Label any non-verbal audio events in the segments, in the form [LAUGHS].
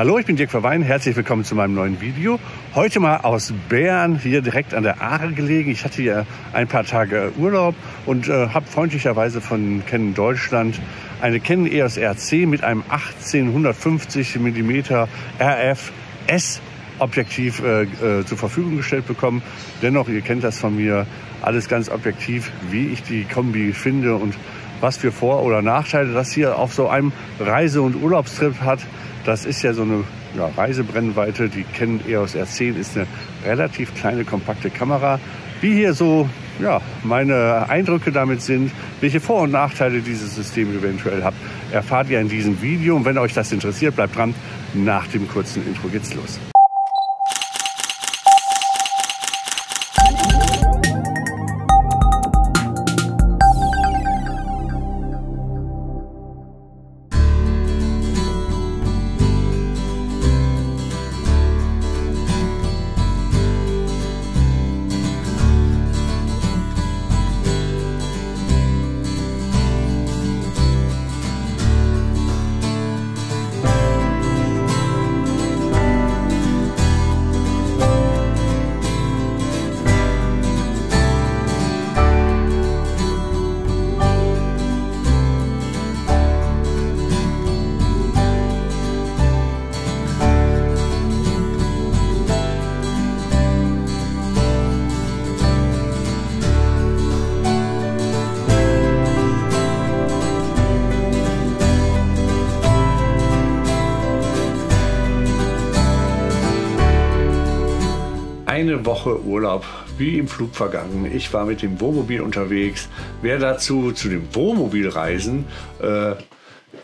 Hallo, ich bin Dirk Verwein. Herzlich willkommen zu meinem neuen Video. Heute mal aus Bern, hier direkt an der Aare gelegen. Ich hatte ja ein paar Tage Urlaub und äh, habe freundlicherweise von Canon Deutschland eine Canon EOS RC mit einem 1850 mm RF S Objektiv äh, äh, zur Verfügung gestellt bekommen. Dennoch, ihr kennt das von mir, alles ganz objektiv, wie ich die Kombi finde und was für Vor- oder Nachteile das hier auf so einem Reise- und Urlaubstrip hat. Das ist ja so eine ja, Reisebrennweite. Die kennen EOS R10 ist eine relativ kleine, kompakte Kamera. Wie hier so ja, meine Eindrücke damit sind, welche Vor- und Nachteile dieses System eventuell hat, erfahrt ihr in diesem Video. Und wenn euch das interessiert, bleibt dran. Nach dem kurzen Intro geht's los. Woche Urlaub wie im Flug vergangen. Ich war mit dem Wohnmobil unterwegs. Wer dazu zu dem Wohnmobil reisen äh,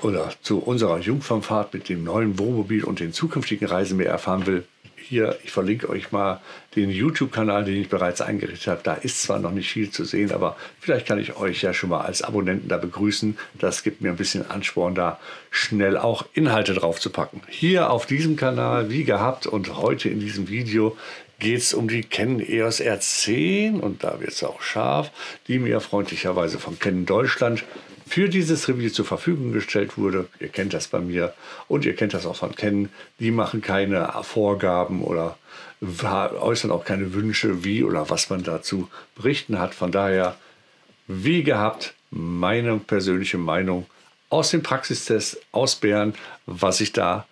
oder zu unserer Jungfernfahrt mit dem neuen Wohnmobil und den zukünftigen Reisen mehr erfahren will, hier, ich verlinke euch mal den YouTube-Kanal, den ich bereits eingerichtet habe. Da ist zwar noch nicht viel zu sehen, aber vielleicht kann ich euch ja schon mal als Abonnenten da begrüßen. Das gibt mir ein bisschen Ansporn, da schnell auch Inhalte drauf zu packen. Hier auf diesem Kanal, wie gehabt und heute in diesem Video, geht es um die Canon EOS R10 und da wird es auch scharf, die mir freundlicherweise von Canon Deutschland für dieses Review zur Verfügung gestellt wurde. Ihr kennt das bei mir und ihr kennt das auch von Canon. Die machen keine Vorgaben oder äußern auch keine Wünsche, wie oder was man dazu berichten hat. Von daher, wie gehabt, meine persönliche Meinung aus dem Praxistest aus Bern, was ich da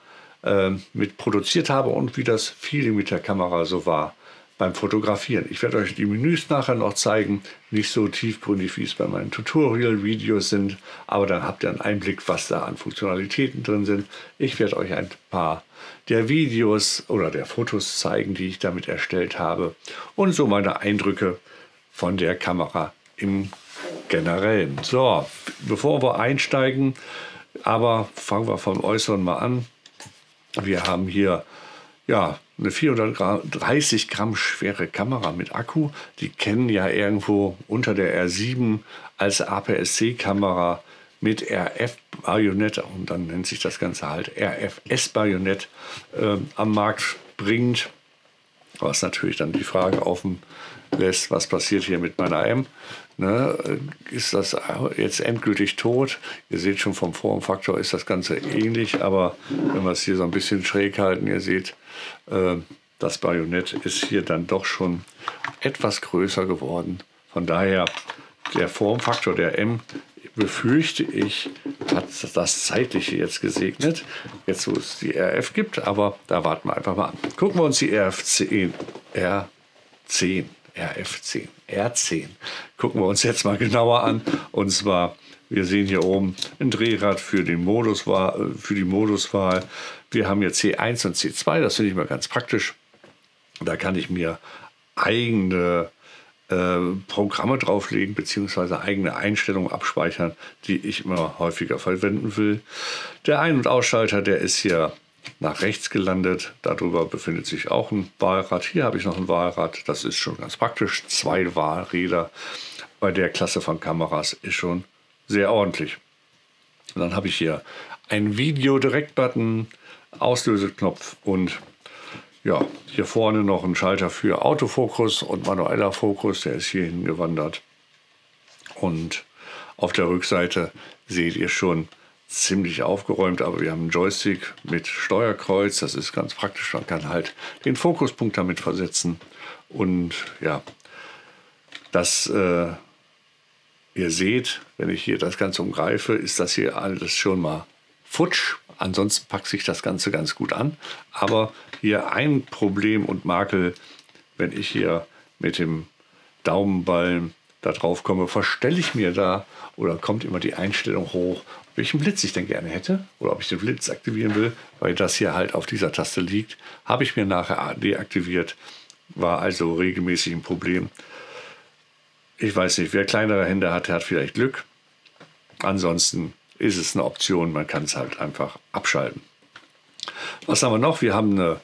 mit produziert habe und wie das Feeling mit der Kamera so war beim Fotografieren. Ich werde euch die Menüs nachher noch zeigen, nicht so tiefgründig, wie es bei meinen Tutorial-Videos sind, aber dann habt ihr einen Einblick, was da an Funktionalitäten drin sind. Ich werde euch ein paar der Videos oder der Fotos zeigen, die ich damit erstellt habe und so meine Eindrücke von der Kamera im Generellen. So, bevor wir einsteigen, aber fangen wir vom Äußeren mal an. Wir haben hier ja, eine 430 Gramm schwere Kamera mit Akku. Die kennen ja irgendwo unter der R7 als APS-C-Kamera mit RF-Bajonett und dann nennt sich das Ganze halt RFS-Bajonett äh, am Markt bringt. Was natürlich dann die Frage offen lässt, was passiert hier mit meiner M? Ne, ist das jetzt endgültig tot? Ihr seht schon vom Formfaktor ist das Ganze ähnlich, aber wenn wir es hier so ein bisschen schräg halten, ihr seht, äh, das Bajonett ist hier dann doch schon etwas größer geworden. Von daher der Formfaktor der M befürchte ich, hat das Zeitliche jetzt gesegnet, jetzt wo es die RF gibt, aber da warten wir einfach mal an. Gucken wir uns die RF10, R10 RF10, R10. Gucken wir uns jetzt mal genauer an. Und zwar, wir sehen hier oben ein Drehrad für, den Moduswahl, für die Moduswahl. Wir haben hier C1 und C2, das finde ich mal ganz praktisch. Da kann ich mir eigene äh, Programme drauflegen, beziehungsweise eigene Einstellungen abspeichern, die ich immer häufiger verwenden will. Der Ein- und Ausschalter, der ist hier nach rechts gelandet. Darüber befindet sich auch ein Wahlrad. Hier habe ich noch ein Wahlrad. Das ist schon ganz praktisch. Zwei Wahlräder bei der Klasse von Kameras ist schon sehr ordentlich. Und dann habe ich hier einen Video-Direct-Button, Auslöseknopf und ja, hier vorne noch ein Schalter für Autofokus und manueller Fokus. Der ist hier hingewandert. Und auf der Rückseite seht ihr schon ziemlich aufgeräumt, aber wir haben einen Joystick mit Steuerkreuz. Das ist ganz praktisch. Man kann halt den Fokuspunkt damit versetzen. Und ja, das äh, ihr seht, wenn ich hier das Ganze umgreife, ist das hier alles schon mal futsch. Ansonsten packt sich das Ganze ganz gut an. Aber hier ein Problem und Makel, wenn ich hier mit dem Daumenballen da drauf komme, verstelle ich mir da oder kommt immer die Einstellung hoch, welchen Blitz ich denn gerne hätte oder ob ich den Blitz aktivieren will, weil das hier halt auf dieser Taste liegt, habe ich mir nachher deaktiviert, war also regelmäßig ein Problem. Ich weiß nicht, wer kleinere Hände hat, der hat vielleicht Glück. Ansonsten ist es eine Option, man kann es halt einfach abschalten. Was haben wir noch? Wir haben eine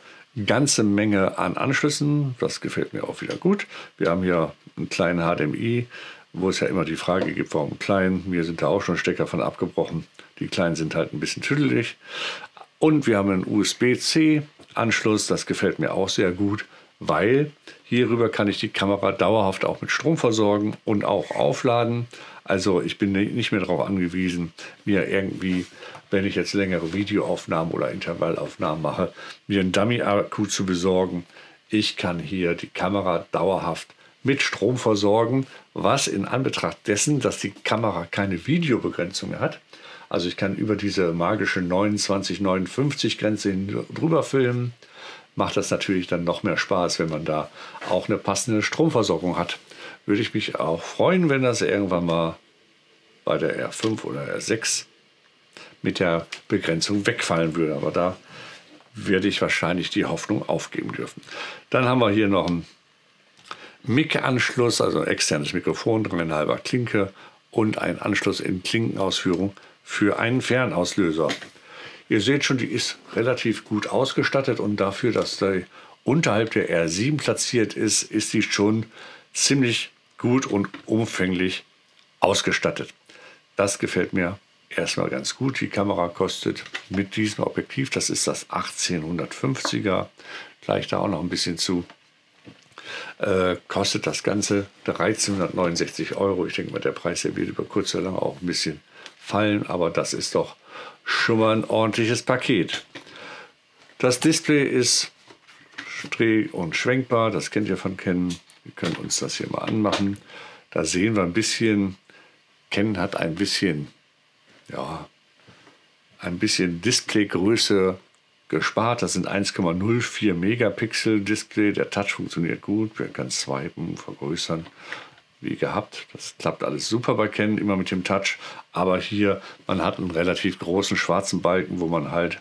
ganze Menge an Anschlüssen, das gefällt mir auch wieder gut. Wir haben hier einen kleinen HDMI, wo es ja immer die Frage gibt, warum klein. Mir sind da auch schon Stecker von abgebrochen. Die kleinen sind halt ein bisschen tüdelig. Und wir haben einen USB-C-Anschluss, das gefällt mir auch sehr gut, weil hierüber kann ich die Kamera dauerhaft auch mit Strom versorgen und auch aufladen. Also ich bin nicht mehr darauf angewiesen, mir irgendwie, wenn ich jetzt längere Videoaufnahmen oder Intervallaufnahmen mache, mir einen Dummy-Akku zu besorgen. Ich kann hier die Kamera dauerhaft mit Strom versorgen, was in Anbetracht dessen, dass die Kamera keine Videobegrenzung hat, also ich kann über diese magische 2959 Grenze drüber filmen, macht das natürlich dann noch mehr Spaß, wenn man da auch eine passende Stromversorgung hat. Würde ich mich auch freuen, wenn das irgendwann mal bei der R5 oder R6 mit der Begrenzung wegfallen würde. Aber da werde ich wahrscheinlich die Hoffnung aufgeben dürfen. Dann haben wir hier noch einen Mic-Anschluss, also ein externes Mikrofon, dreieinhalber Klinke und einen Anschluss in Klinkenausführung für einen Fernauslöser. Ihr seht schon, die ist relativ gut ausgestattet und dafür, dass sie unterhalb der R7 platziert ist, ist sie schon ziemlich gut und umfänglich ausgestattet. Das gefällt mir erstmal ganz gut. Die Kamera kostet mit diesem Objektiv, das ist das 1850er, gleich da auch noch ein bisschen zu, äh, kostet das Ganze 1369 Euro. Ich denke mal, der Preis wird über kurz oder lang auch ein bisschen fallen, aber das ist doch schon mal ein ordentliches Paket. Das Display ist dreh- und schwenkbar, das kennt ihr von Canon. Wir können uns das hier mal anmachen. Da sehen wir ein bisschen, Canon hat ein bisschen, ja, ein bisschen Displaygröße gespart. Das sind 1,04 Megapixel Display. Der Touch funktioniert gut. Wir können swipen, vergrößern, wie gehabt. Das klappt alles super bei Canon, immer mit dem Touch. Aber hier, man hat einen relativ großen schwarzen Balken, wo man halt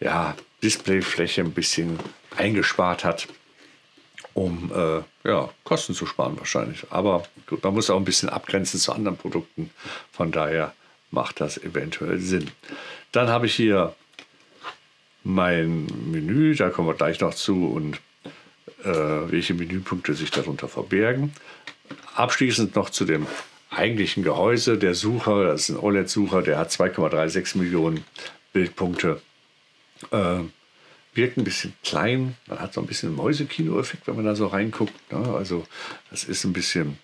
ja, Displayfläche ein bisschen eingespart hat, um äh, ja, Kosten zu sparen wahrscheinlich. Aber gut, man muss auch ein bisschen abgrenzen zu anderen Produkten. Von daher macht das eventuell Sinn. Dann habe ich hier mein Menü, da kommen wir gleich noch zu und äh, welche Menüpunkte sich darunter verbergen. Abschließend noch zu dem eigentlichen Gehäuse. Der Sucher, das ist ein OLED-Sucher, der hat 2,36 Millionen Bildpunkte. Äh, wirkt ein bisschen klein. Man hat so ein bisschen Mäusekino-Effekt, wenn man da so reinguckt. Ne? Also das ist ein bisschen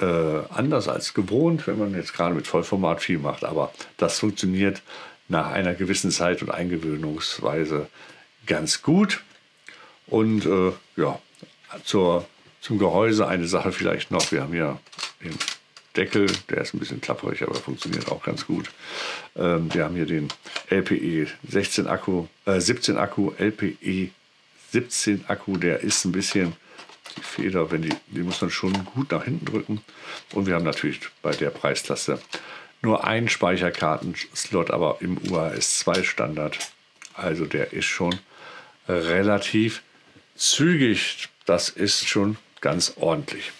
äh, anders als gewohnt, wenn man jetzt gerade mit Vollformat viel macht. Aber das funktioniert nach einer gewissen Zeit und Eingewöhnungsweise ganz gut. Und äh, ja, zur, zum Gehäuse eine Sache vielleicht noch. Wir haben hier den Deckel, der ist ein bisschen klapperig, aber funktioniert auch ganz gut. Ähm, wir haben hier den LPE 16 Akku, äh, 17 Akku, LPE 17 Akku, der ist ein bisschen die Feder, wenn die, die muss man schon gut nach hinten drücken. Und wir haben natürlich bei der Preisklasse nur einen Speicherkartenslot, aber im UAS 2 Standard. Also der ist schon relativ zügig. Das ist schon ganz ordentlich.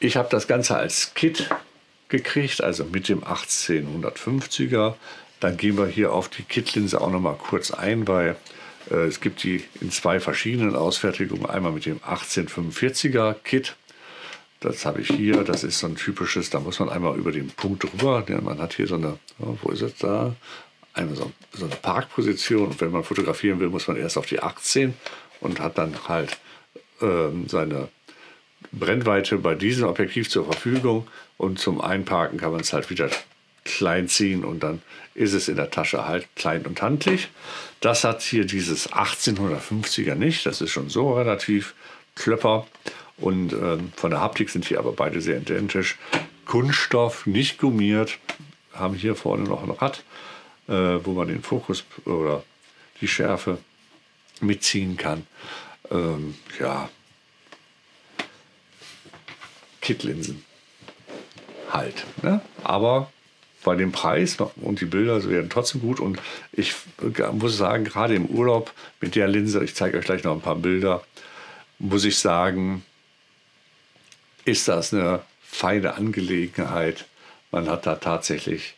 Ich habe das Ganze als Kit gekriegt, also mit dem 1850er. Dann gehen wir hier auf die Kit-Linse auch noch mal kurz ein, weil äh, es gibt die in zwei verschiedenen Ausfertigungen. Einmal mit dem 1845er Kit das habe ich hier, das ist so ein typisches, da muss man einmal über den Punkt drüber, denn man hat hier so eine, wo ist es da? Eine, so, so eine Parkposition und wenn man fotografieren will, muss man erst auf die 18 und hat dann halt ähm, seine Brennweite bei diesem Objektiv zur Verfügung und zum Einparken kann man es halt wieder klein ziehen und dann ist es in der Tasche halt klein und handlich. Das hat hier dieses 1850er nicht. Das ist schon so relativ klöpper. Und ähm, von der Haptik sind hier aber beide sehr identisch. Kunststoff, nicht gummiert, haben hier vorne noch ein Rad, äh, wo man den Fokus oder die Schärfe mitziehen kann. Ähm, ja, Kittlinsen halt. Ne? Aber bei dem Preis und die Bilder werden trotzdem gut. Und ich muss sagen, gerade im Urlaub mit der Linse, ich zeige euch gleich noch ein paar Bilder, muss ich sagen, ist das eine feine Angelegenheit. Man hat da tatsächlich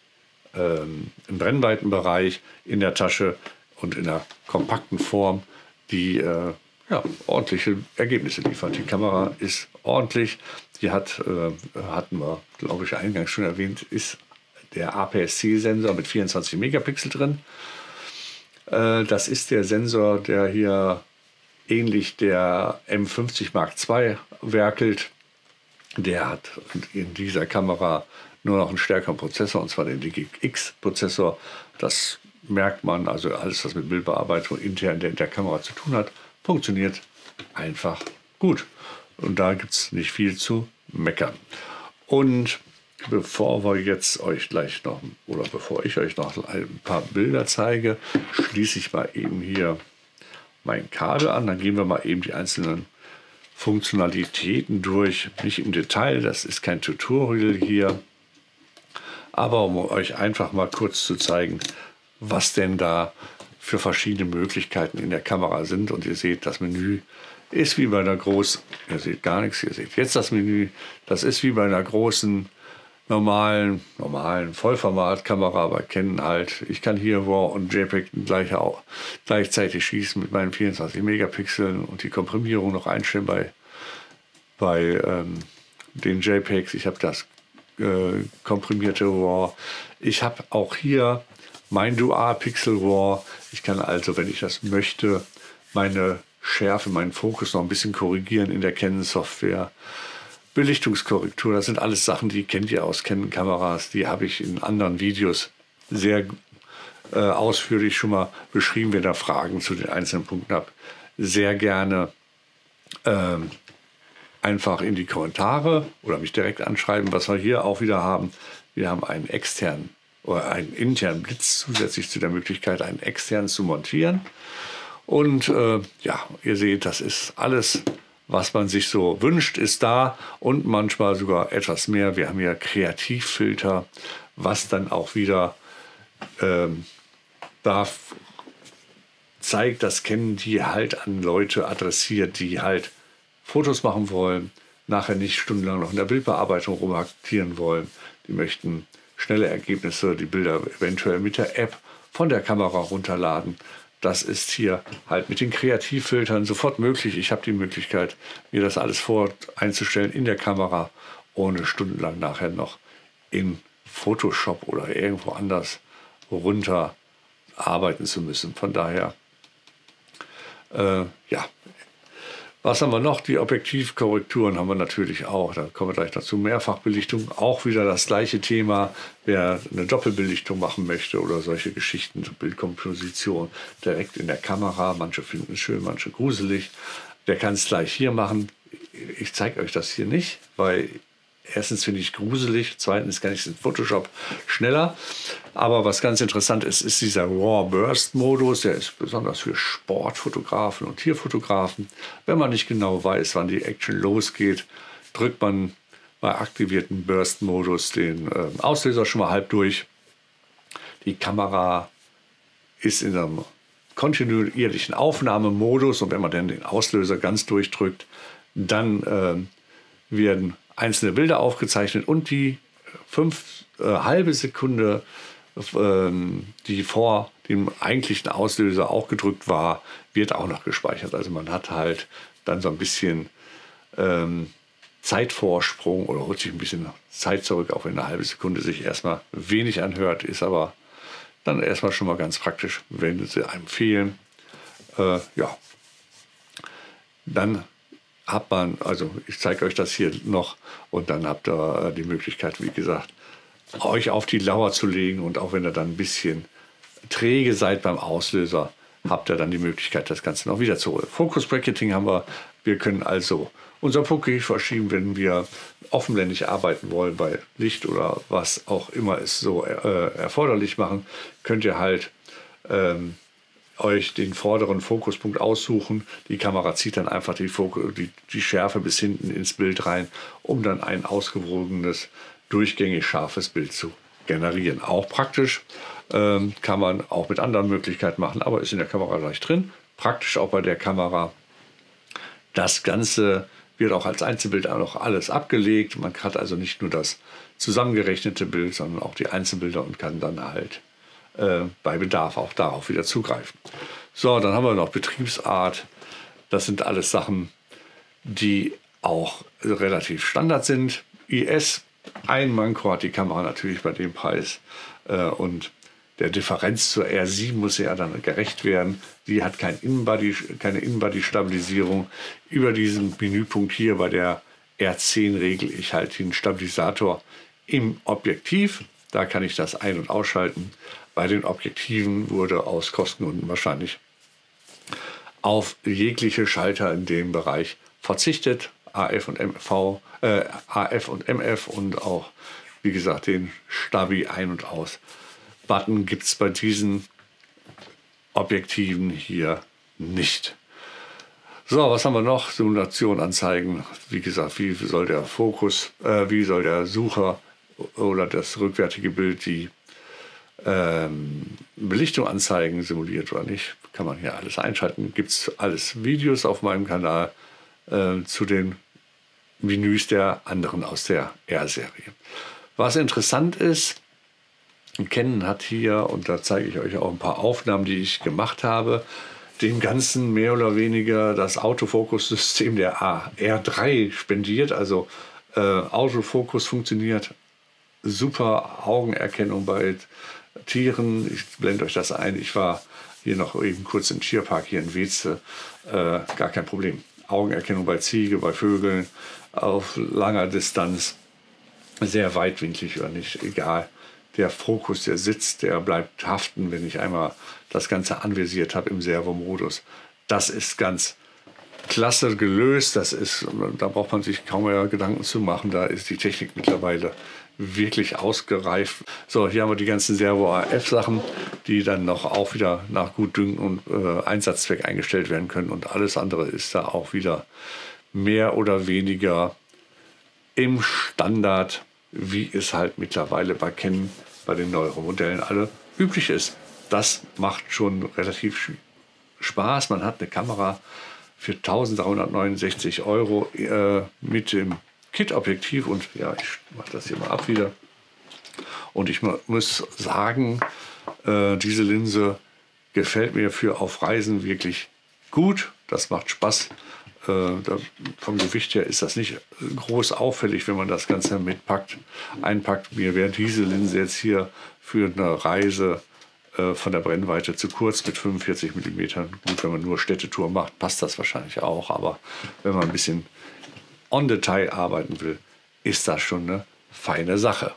ähm, einen Brennweitenbereich in der Tasche und in einer kompakten Form, die äh, ja, ordentliche Ergebnisse liefert. Die Kamera ist ordentlich. Die hat, äh, hatten wir, glaube ich, eingangs schon erwähnt, ist der APS-C-Sensor mit 24 Megapixel drin. Äh, das ist der Sensor, der hier ähnlich der M50 Mark II werkelt. Der hat in dieser Kamera nur noch einen stärkeren Prozessor, und zwar den DGX-Prozessor. Das merkt man, also alles, was mit Bildbearbeitung intern in der Kamera zu tun hat, funktioniert einfach gut. Und da gibt es nicht viel zu meckern. Und bevor wir jetzt euch gleich noch, oder bevor ich euch noch ein paar Bilder zeige, schließe ich mal eben hier mein Kabel an. Dann gehen wir mal eben die einzelnen Funktionalitäten durch. Nicht im Detail, das ist kein Tutorial hier. Aber um euch einfach mal kurz zu zeigen, was denn da für verschiedene Möglichkeiten in der Kamera sind. Und ihr seht, das Menü ist wie bei einer großen, ihr seht gar nichts, ihr seht jetzt das Menü, das ist wie bei einer großen, normalen, normalen Vollformatkamera bei Canon halt. Ich kann hier RAW und JPEG gleich auch, gleichzeitig schießen mit meinen 24 Megapixeln und die Komprimierung noch einstellen bei, bei ähm, den JPEGs. Ich habe das äh, komprimierte RAW. Ich habe auch hier mein Dual Pixel RAW. Ich kann also, wenn ich das möchte, meine Schärfe, meinen Fokus noch ein bisschen korrigieren in der Canon-Software. Belichtungskorrektur, das sind alles Sachen, die kennt ihr aus Canon-Kameras. Die habe ich in anderen Videos sehr äh, ausführlich schon mal beschrieben. Wenn ihr Fragen zu den einzelnen Punkten habt, sehr gerne ähm, einfach in die Kommentare oder mich direkt anschreiben, was wir hier auch wieder haben. Wir haben einen externen oder einen internen Blitz zusätzlich zu der Möglichkeit, einen externen zu montieren. Und äh, ja, ihr seht, das ist alles, was man sich so wünscht, ist da und manchmal sogar etwas mehr. Wir haben hier Kreativfilter, was dann auch wieder ähm, da zeigt, das kennen die halt an Leute adressiert, die halt Fotos machen wollen, nachher nicht stundenlang noch in der Bildbearbeitung rumaktieren wollen. Die möchten schnelle Ergebnisse, die Bilder eventuell mit der App von der Kamera runterladen. Das ist hier halt mit den Kreativfiltern sofort möglich. Ich habe die Möglichkeit, mir das alles vor einzustellen in der Kamera, ohne stundenlang nachher noch in Photoshop oder irgendwo anders runter arbeiten zu müssen. Von daher, äh, ja, was haben wir noch? Die Objektivkorrekturen haben wir natürlich auch. Da kommen wir gleich dazu. Mehrfachbelichtung, auch wieder das gleiche Thema. Wer eine Doppelbelichtung machen möchte oder solche Geschichten, Bildkomposition direkt in der Kamera. Manche finden es schön, manche gruselig. Der kann es gleich hier machen. Ich zeige euch das hier nicht, weil erstens finde ich gruselig, zweitens kann ich es in Photoshop schneller. Aber was ganz interessant ist, ist dieser Raw Burst Modus. Der ist besonders für Sportfotografen und Tierfotografen. Wenn man nicht genau weiß, wann die Action losgeht, drückt man bei aktivierten Burst Modus den äh, Auslöser schon mal halb durch. Die Kamera ist in einem kontinuierlichen Aufnahmemodus und wenn man dann den Auslöser ganz durchdrückt, dann äh, werden einzelne Bilder aufgezeichnet und die fünf äh, halbe Sekunde, ähm, die vor dem eigentlichen Auslöser auch gedrückt war, wird auch noch gespeichert. Also man hat halt dann so ein bisschen ähm, Zeitvorsprung oder holt sich ein bisschen Zeit zurück, auch wenn eine halbe Sekunde sich erstmal wenig anhört, ist aber dann erstmal schon mal ganz praktisch, wenn sie einem fehlen. Äh, ja, dann hat man, also ich zeige euch das hier noch und dann habt ihr äh, die Möglichkeit, wie gesagt, euch auf die Lauer zu legen und auch wenn ihr dann ein bisschen träge seid beim Auslöser, habt ihr dann die Möglichkeit, das Ganze noch wieder zu holen. Focus Bracketing haben wir. Wir können also unser Poké verschieben, wenn wir offenblendig arbeiten wollen bei Licht oder was auch immer es so äh, erforderlich machen, könnt ihr halt ähm, euch den vorderen Fokuspunkt aussuchen. Die Kamera zieht dann einfach die, die, die Schärfe bis hinten ins Bild rein, um dann ein ausgewogenes, durchgängig scharfes Bild zu generieren. Auch praktisch ähm, kann man auch mit anderen Möglichkeiten machen, aber ist in der Kamera gleich drin. Praktisch auch bei der Kamera. Das Ganze wird auch als Einzelbild auch alles abgelegt. Man hat also nicht nur das zusammengerechnete Bild, sondern auch die Einzelbilder und kann dann halt äh, bei Bedarf auch darauf wieder zugreifen. So, dann haben wir noch Betriebsart. Das sind alles Sachen, die auch relativ Standard sind. IS, ein Manko hat die Kamera natürlich bei dem Preis. Äh, und der Differenz zur R7 muss ja dann gerecht werden. Die hat kein Innenbody, keine Innenbody-Stabilisierung. Über diesen Menüpunkt hier bei der R10 regel ich halt den Stabilisator im Objektiv. Da kann ich das ein- und ausschalten. Bei den Objektiven wurde aus Kostengründen wahrscheinlich auf jegliche Schalter in dem Bereich verzichtet. AF und MV, äh, AF und MF und auch, wie gesagt, den Stabi ein- und aus. Button gibt es bei diesen Objektiven hier nicht. So, was haben wir noch? Simulation anzeigen. Wie gesagt, wie soll der Fokus, äh, wie soll der Sucher oder das rückwärtige Bild die ähm, Belichtung anzeigen, simuliert oder nicht. Kann man hier alles einschalten. Gibt es alles Videos auf meinem Kanal äh, zu den Menüs der anderen aus der R-Serie. Was interessant ist, Canon hat hier, und da zeige ich euch auch ein paar Aufnahmen, die ich gemacht habe, dem Ganzen mehr oder weniger das Autofokus-System der R3 spendiert. Also äh, Autofokus funktioniert super, Augenerkennung bei Tieren. Ich blende euch das ein. Ich war hier noch eben kurz im Tierpark hier in Weze. Äh, gar kein Problem. Augenerkennung bei Ziege, bei Vögeln auf langer Distanz. Sehr weitwinklig oder nicht, egal der Fokus, der sitzt, der bleibt haften, wenn ich einmal das Ganze anvisiert habe im Servomodus. Das ist ganz klasse gelöst. Das ist, da braucht man sich kaum mehr Gedanken zu machen. Da ist die Technik mittlerweile wirklich ausgereift. So, hier haben wir die ganzen Servo-AF-Sachen, die dann noch auch wieder nach Gutdünken und äh, Einsatzzweck eingestellt werden können. Und alles andere ist da auch wieder mehr oder weniger im Standard wie es halt mittlerweile bei Canon, bei den neueren Modellen alle üblich ist. Das macht schon relativ Spaß. Man hat eine Kamera für 1369 Euro äh, mit dem Kit-Objektiv und ja, ich mache das hier mal ab wieder. Und ich muss sagen, äh, diese Linse gefällt mir für auf Reisen wirklich gut. Das macht Spaß. Äh, vom Gewicht her ist das nicht groß auffällig, wenn man das Ganze mitpackt, einpackt. Mir wäre diese Linse jetzt hier für eine Reise äh, von der Brennweite zu kurz mit 45 mm. Gut, wenn man nur Städtetour macht, passt das wahrscheinlich auch. Aber wenn man ein bisschen on Detail arbeiten will, ist das schon eine feine Sache.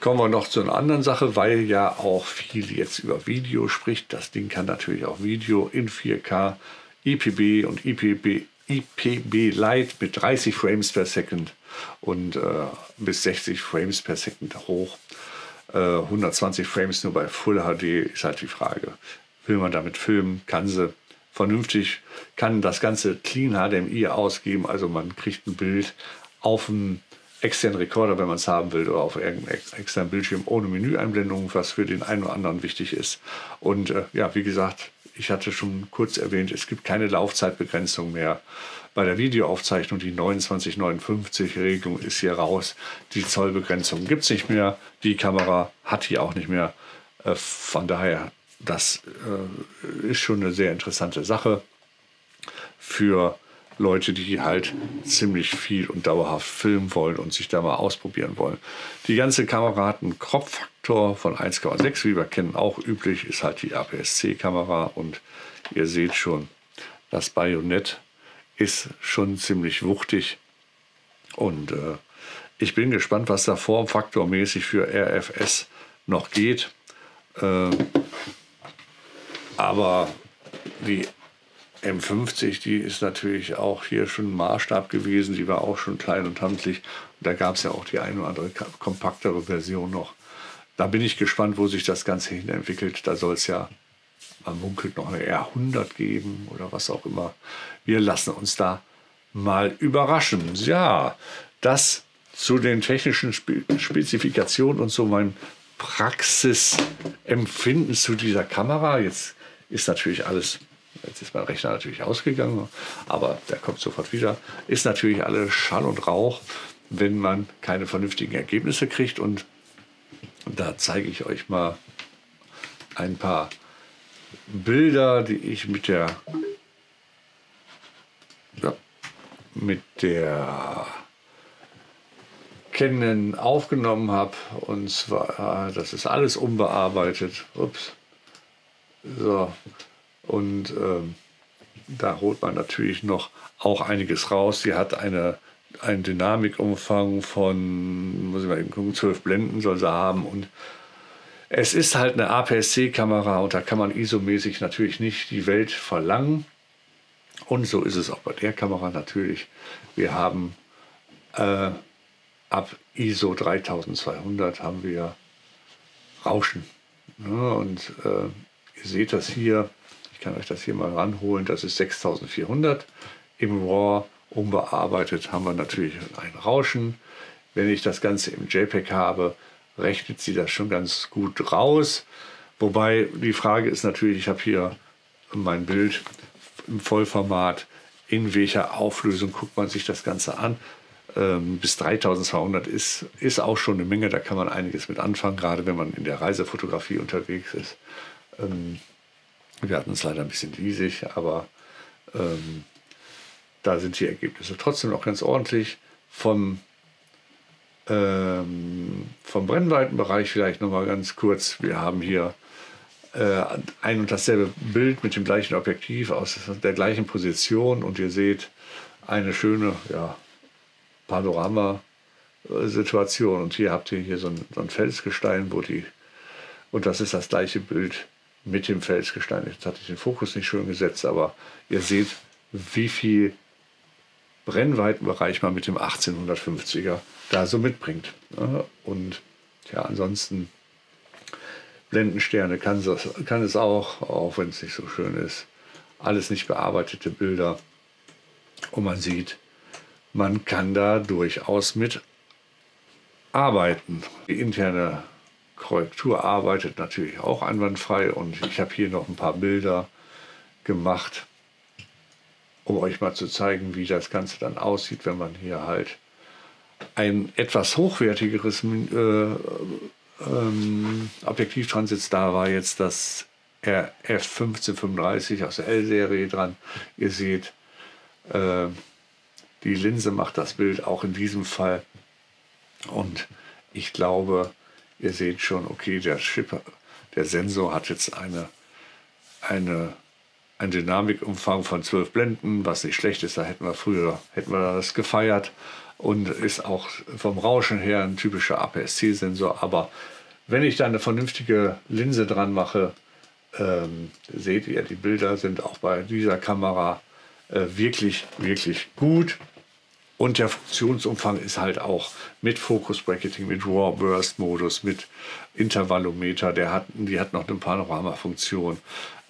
Kommen wir noch zu einer anderen Sache, weil ja auch viel jetzt über Video spricht. Das Ding kann natürlich auch Video in 4K IPB und IPB, IPB Lite mit 30 Frames per Second und äh, bis 60 Frames per Second hoch. Äh, 120 Frames nur bei Full HD ist halt die Frage. Will man damit filmen? Kann sie vernünftig, kann das Ganze Clean HDMI ausgeben, also man kriegt ein Bild auf einen externen Rekorder, wenn man es haben will, oder auf irgendeinem externen Bildschirm ohne Menüeinblendung, was für den einen oder anderen wichtig ist. Und äh, ja, wie gesagt, ich hatte schon kurz erwähnt, es gibt keine Laufzeitbegrenzung mehr. Bei der Videoaufzeichnung die 2959-Regelung ist hier raus. Die Zollbegrenzung gibt es nicht mehr. Die Kamera hat die auch nicht mehr. Äh, von daher, das äh, ist schon eine sehr interessante Sache für Leute, die halt ziemlich viel und dauerhaft filmen wollen und sich da mal ausprobieren wollen. Die ganze Kamera hat einen Kropffaktor von 1,6, wie wir kennen, auch üblich ist halt die APS-C-Kamera und ihr seht schon, das Bajonett ist schon ziemlich wuchtig und äh, ich bin gespannt, was da formfaktormäßig für RFS noch geht. Äh, aber die M50, die ist natürlich auch hier schon Maßstab gewesen. Die war auch schon klein und handlich. Da gab es ja auch die eine oder andere kompaktere Version noch. Da bin ich gespannt, wo sich das Ganze hin entwickelt. Da soll es ja, man munkelt, noch eine R100 geben oder was auch immer. Wir lassen uns da mal überraschen. Ja, das zu den technischen Spezifikationen und so mein Praxisempfinden zu dieser Kamera. Jetzt ist natürlich alles, jetzt ist mein Rechner natürlich ausgegangen, aber der kommt sofort wieder. Ist natürlich alles Schall und Rauch, wenn man keine vernünftigen Ergebnisse kriegt. Und da zeige ich euch mal ein paar Bilder, die ich mit der ja, mit der Canon aufgenommen habe. Und zwar, das ist alles unbearbeitet. Ups. So. Und ähm, da holt man natürlich noch auch einiges raus. Sie hat eine, einen Dynamikumfang von, muss ich mal eben gucken, 12 Blenden soll sie haben. Und es ist halt eine APS-C-Kamera und da kann man ISO-mäßig natürlich nicht die Welt verlangen. Und so ist es auch bei der Kamera natürlich. Wir haben äh, ab ISO 3200 haben wir Rauschen. Ja, und äh, ihr seht das hier, ich kann euch das hier mal ranholen, das ist 6400. Im RAW unbearbeitet haben wir natürlich ein Rauschen. Wenn ich das Ganze im JPEG habe, rechnet sie das schon ganz gut raus. Wobei die Frage ist natürlich, ich habe hier mein Bild im Vollformat, in welcher Auflösung guckt man sich das Ganze an ähm, bis 3200 ist, ist auch schon eine Menge. Da kann man einiges mit anfangen, gerade wenn man in der Reisefotografie unterwegs ist. Ähm, wir hatten es leider ein bisschen riesig, aber ähm, da sind die Ergebnisse trotzdem noch ganz ordentlich. Vom, ähm, vom Brennweitenbereich vielleicht noch mal ganz kurz. Wir haben hier äh, ein und dasselbe Bild mit dem gleichen Objektiv aus der gleichen Position und ihr seht eine schöne, ja, Panoramasituation. Und hier habt ihr hier so ein, so ein, Felsgestein, wo die, und das ist das gleiche Bild mit dem Felsgestein. Jetzt hatte ich den Fokus nicht schön gesetzt, aber ihr seht, wie viel Brennweitenbereich man mit dem 1850er da so mitbringt. Und ja, ansonsten Blendensterne kann es, kann es auch, auch wenn es nicht so schön ist. Alles nicht bearbeitete Bilder. Und man sieht, man kann da durchaus mit arbeiten. Die interne Korrektur arbeitet natürlich auch einwandfrei und ich habe hier noch ein paar Bilder gemacht, um euch mal zu zeigen, wie das Ganze dann aussieht, wenn man hier halt ein etwas hochwertigeres äh, ähm, Objektiv dran sitzt. Da war jetzt das RF 1535 aus der L-Serie dran. Ihr seht, äh, die Linse macht das Bild auch in diesem Fall. Und ich glaube, ihr seht schon, okay, der Chip, der Sensor hat jetzt eine, eine, einen Dynamikumfang von 12 Blenden, was nicht schlecht ist. Da hätten wir früher hätten wir das gefeiert und ist auch vom Rauschen her ein typischer APS-C-Sensor. Aber wenn ich da eine vernünftige Linse dran mache, ähm, seht ihr, die Bilder sind auch bei dieser Kamera äh, wirklich, wirklich gut. Und der Funktionsumfang ist halt auch mit Focus Bracketing, mit Raw Burst Modus, mit Intervallometer. Der hat, die hat noch eine Panorama-Funktion.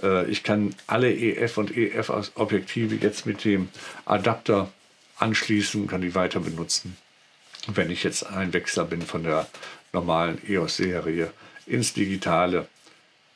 Äh, ich kann alle EF und EF Objektive jetzt mit dem Adapter anschließen, kann die weiter benutzen. Wenn ich jetzt ein Wechsler bin von der normalen EOS-Serie ins Digitale,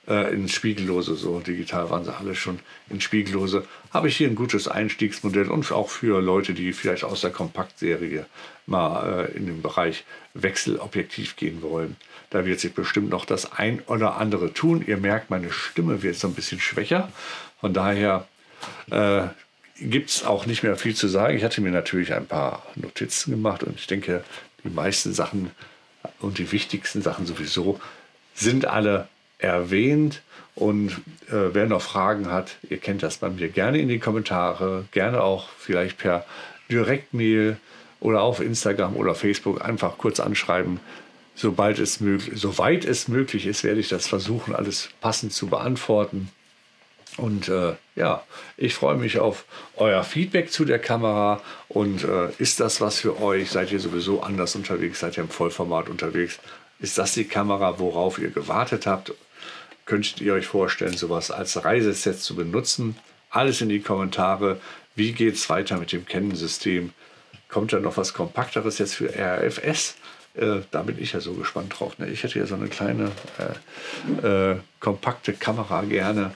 äh, ins Spiegellose, so digital waren sie alle schon in Spiegellose, habe ich hier ein gutes Einstiegsmodell und auch für Leute, die vielleicht aus der Kompaktserie mal äh, in den Bereich Wechselobjektiv gehen wollen. Da wird sich bestimmt noch das ein oder andere tun. Ihr merkt, meine Stimme wird so ein bisschen schwächer. Von daher äh, gibt es auch nicht mehr viel zu sagen. Ich hatte mir natürlich ein paar Notizen gemacht und ich denke, die meisten Sachen und die wichtigsten Sachen sowieso sind alle erwähnt. Und äh, wer noch Fragen hat, ihr kennt das bei mir, gerne in die Kommentare, gerne auch vielleicht per Direktmail oder auf Instagram oder Facebook einfach kurz anschreiben. Sobald es möglich, soweit es möglich ist, werde ich das versuchen, alles passend zu beantworten. Und äh, ja, ich freue mich auf euer Feedback zu der Kamera. Und äh, ist das was für euch? Seid ihr sowieso anders unterwegs? Seid ihr im Vollformat unterwegs? Ist das die Kamera, worauf ihr gewartet habt? Könntet ihr euch vorstellen, sowas als Reiseset zu benutzen? Alles in die Kommentare. Wie geht es weiter mit dem Canon-System? Kommt da noch was Kompakteres jetzt für RFS? Äh, da bin ich ja so gespannt drauf. Ne? Ich hätte ja so eine kleine äh, äh, kompakte Kamera gerne.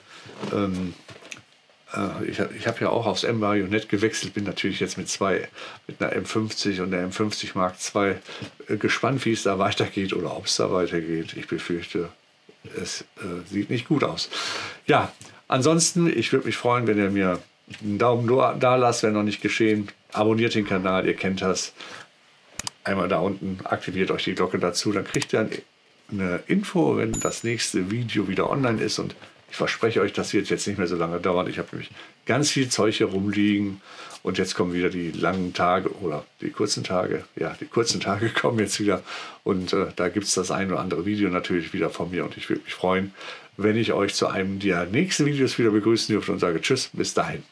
Ähm, äh, ich habe ja auch aufs M-Marionette gewechselt, bin natürlich jetzt mit zwei, mit einer M50 und der M50 Mark II äh, gespannt, wie es da weitergeht oder ob es da weitergeht. Ich befürchte, es äh, sieht nicht gut aus. Ja, ansonsten, ich würde mich freuen, wenn ihr mir einen Daumen da lasst, wenn noch nicht geschehen. Abonniert den Kanal, ihr kennt das. Einmal da unten aktiviert euch die Glocke dazu, dann kriegt ihr eine Info, wenn das nächste Video wieder online ist und ich verspreche euch, das wird jetzt nicht mehr so lange dauern. Ich habe nämlich ganz viel Zeug hier rumliegen und jetzt kommen wieder die langen Tage oder die kurzen Tage. Ja, die kurzen Tage [LAUGHS] kommen jetzt wieder und äh, da gibt es das ein oder andere Video natürlich wieder von mir und ich würde mich freuen, wenn ich euch zu einem der nächsten Videos wieder begrüßen dürfte und sage Tschüss, bis dahin.